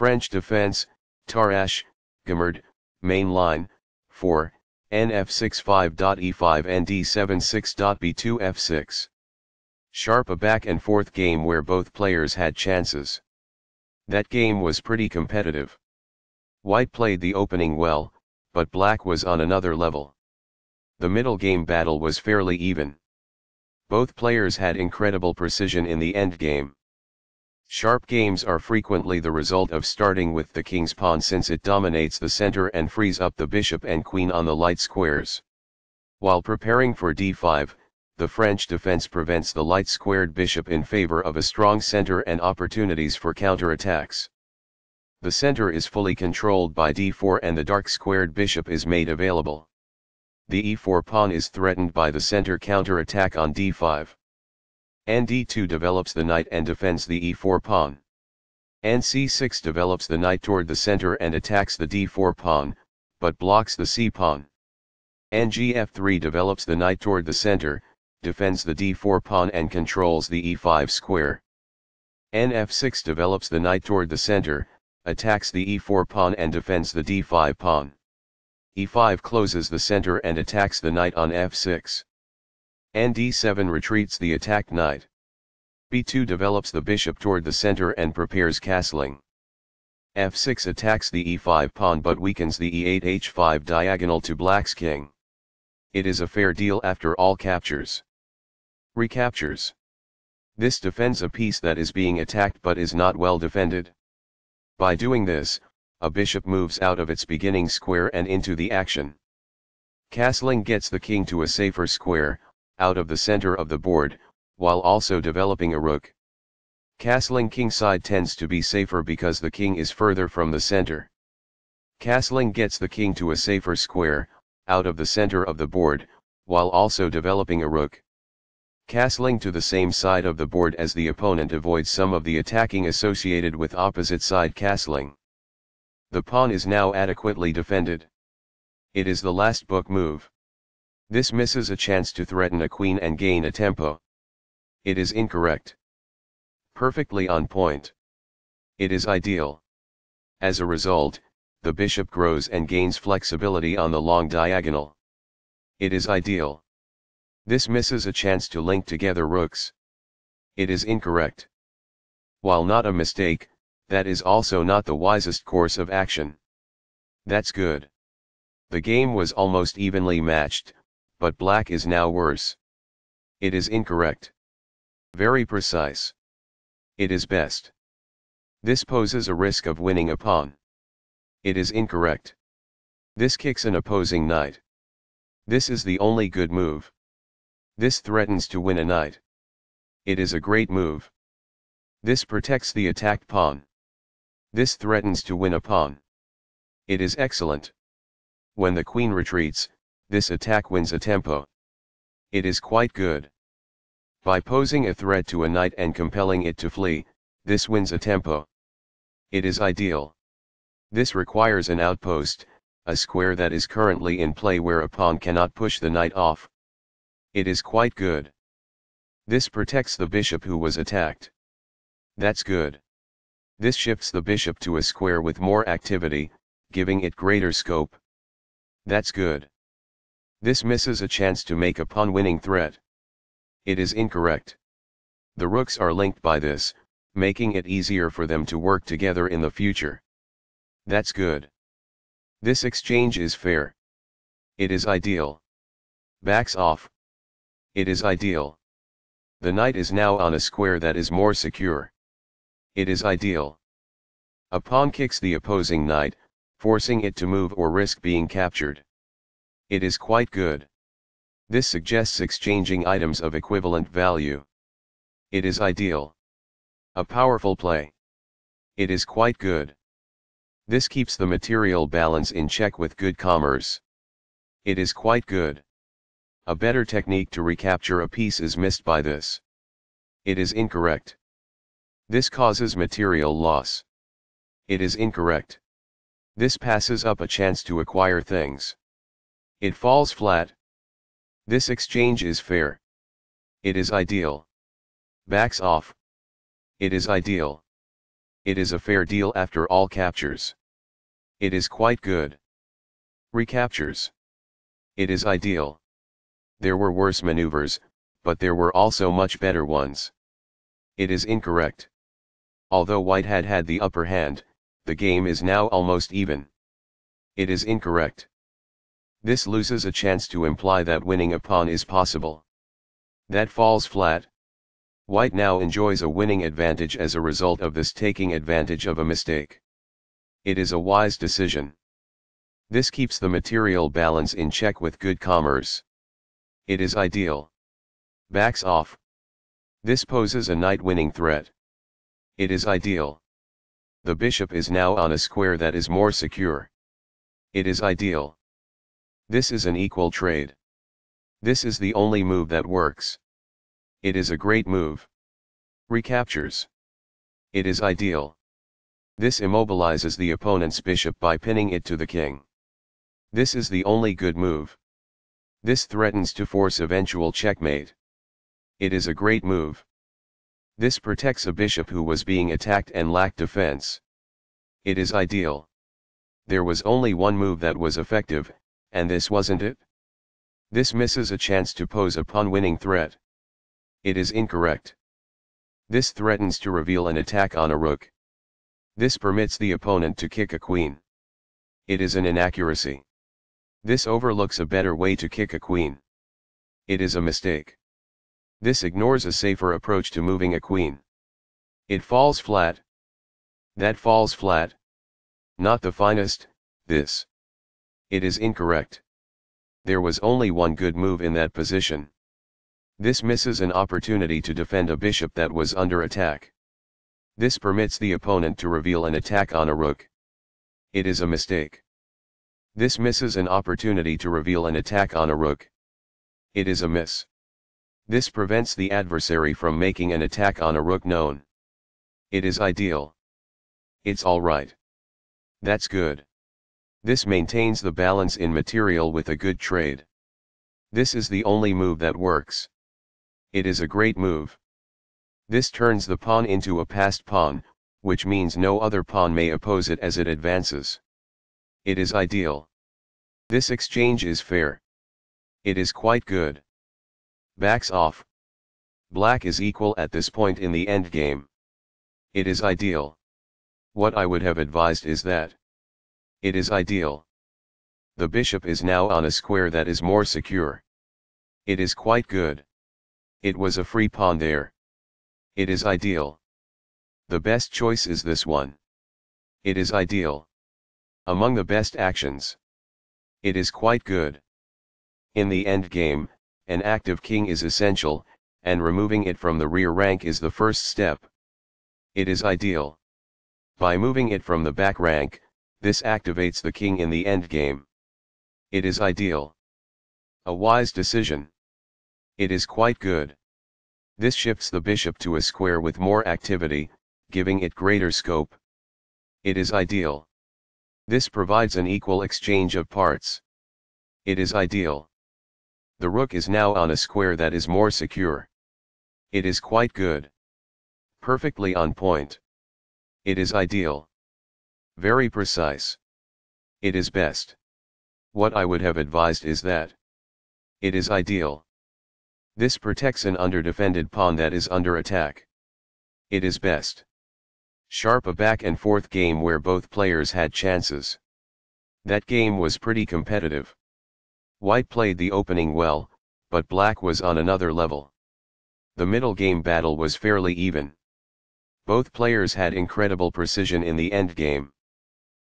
French defense, Tarrasch, Guimard, main line, 4, NF65.E5 and D76.B2 F6. Sharp a back and forth game where both players had chances. That game was pretty competitive. White played the opening well, but black was on another level. The middle game battle was fairly even. Both players had incredible precision in the endgame. Sharp games are frequently the result of starting with the king's pawn since it dominates the center and frees up the bishop and queen on the light squares. While preparing for d5, the French defense prevents the light squared bishop in favor of a strong center and opportunities for counterattacks. The center is fully controlled by d4 and the dark squared bishop is made available. The e4 pawn is threatened by the center counterattack on d5. Nd2 develops the knight and defends the e4 pawn. Nc6 develops the knight toward the center and attacks the d4 pawn, but blocks the c pawn. Ngf3 develops the knight toward the center, defends the d4 pawn and controls the e5 square. Nf6 develops the knight toward the center, attacks the e4 pawn and defends the d5 pawn. e5 closes the center and attacks the knight on f6 and d7 retreats the attacked knight. b2 develops the bishop toward the center and prepares castling. f6 attacks the e5 pawn but weakens the e8 h5 diagonal to black's king. It is a fair deal after all captures. Recaptures. This defends a piece that is being attacked but is not well defended. By doing this, a bishop moves out of its beginning square and into the action. Castling gets the king to a safer square, out of the center of the board, while also developing a rook. Castling kingside tends to be safer because the king is further from the center. Castling gets the king to a safer square, out of the center of the board, while also developing a rook. Castling to the same side of the board as the opponent avoids some of the attacking associated with opposite side castling. The pawn is now adequately defended. It is the last book move. This misses a chance to threaten a queen and gain a tempo. It is incorrect. Perfectly on point. It is ideal. As a result, the bishop grows and gains flexibility on the long diagonal. It is ideal. This misses a chance to link together rooks. It is incorrect. While not a mistake, that is also not the wisest course of action. That's good. The game was almost evenly matched, but black is now worse. It is incorrect. Very precise. It is best. This poses a risk of winning a pawn. It is incorrect. This kicks an opposing knight. This is the only good move. This threatens to win a knight. It is a great move. This protects the attacked pawn. This threatens to win a pawn. It is excellent. When the queen retreats, this attack wins a tempo. It is quite good. By posing a threat to a knight and compelling it to flee, this wins a tempo. It is ideal. This requires an outpost, a square that is currently in play where a pawn cannot push the knight off. It is quite good. This protects the bishop who was attacked. That's good. This shifts the bishop to a square with more activity, giving it greater scope. That's good. This misses a chance to make a pawn-winning threat. It is incorrect. The rooks are linked by this, making it easier for them to work together in the future. That's good. This exchange is fair. It is ideal. Backs off. It is ideal. The knight is now on a square that is more secure. It is ideal. A pawn kicks the opposing knight, forcing it to move or risk being captured. It is quite good. This suggests exchanging items of equivalent value. It is ideal. A powerful play. It is quite good. This keeps the material balance in check with good commerce. It is quite good. A better technique to recapture a piece is missed by this. It is incorrect. This causes material loss. It is incorrect. This passes up a chance to acquire things. It falls flat. This exchange is fair. It is ideal. Backs off. It is ideal. It is a fair deal after all captures. It is quite good. Recaptures. It is ideal. There were worse maneuvers, but there were also much better ones. It is incorrect. Although white had had the upper hand, the game is now almost even. It is incorrect. This loses a chance to imply that winning a pawn is possible. That falls flat. White now enjoys a winning advantage as a result of this taking advantage of a mistake. It is a wise decision. This keeps the material balance in check with good commerce. It is ideal. Backs off. This poses a knight-winning threat. It is ideal. The bishop is now on a square that is more secure. It is ideal. This is an equal trade. This is the only move that works. It is a great move. Recaptures. It is ideal. This immobilizes the opponent's bishop by pinning it to the king. This is the only good move. This threatens to force eventual checkmate. It is a great move. This protects a bishop who was being attacked and lacked defense. It is ideal. There was only one move that was effective, and this wasn't it? This misses a chance to pose a pawn-winning threat. It is incorrect. This threatens to reveal an attack on a rook. This permits the opponent to kick a queen. It is an inaccuracy. This overlooks a better way to kick a queen. It is a mistake. This ignores a safer approach to moving a queen. It falls flat. That falls flat. Not the finest, this. It is incorrect. There was only one good move in that position. This misses an opportunity to defend a bishop that was under attack. This permits the opponent to reveal an attack on a rook. It is a mistake. This misses an opportunity to reveal an attack on a rook. It is a miss. This prevents the adversary from making an attack on a rook known. It is ideal. It's alright. That's good. This maintains the balance in material with a good trade. This is the only move that works. It is a great move. This turns the pawn into a passed pawn, which means no other pawn may oppose it as it advances. It is ideal. This exchange is fair. It is quite good. Backs off. Black is equal at this point in the endgame. It is ideal. What I would have advised is that. It is ideal. The bishop is now on a square that is more secure. It is quite good. It was a free pawn there. It is ideal. The best choice is this one. It is ideal. Among the best actions. It is quite good. In the endgame, an active king is essential, and removing it from the rear rank is the first step. It is ideal. By moving it from the back rank, this activates the king in the endgame. It is ideal. A wise decision. It is quite good. This shifts the bishop to a square with more activity, giving it greater scope. It is ideal. This provides an equal exchange of parts. It is ideal. The rook is now on a square that is more secure. It is quite good. Perfectly on point. It is ideal. Very precise. It is best. What I would have advised is that. It is ideal. This protects an underdefended pawn that is under attack. It is best. Sharp a back and forth game where both players had chances. That game was pretty competitive. White played the opening well, but black was on another level. The middle game battle was fairly even. Both players had incredible precision in the endgame.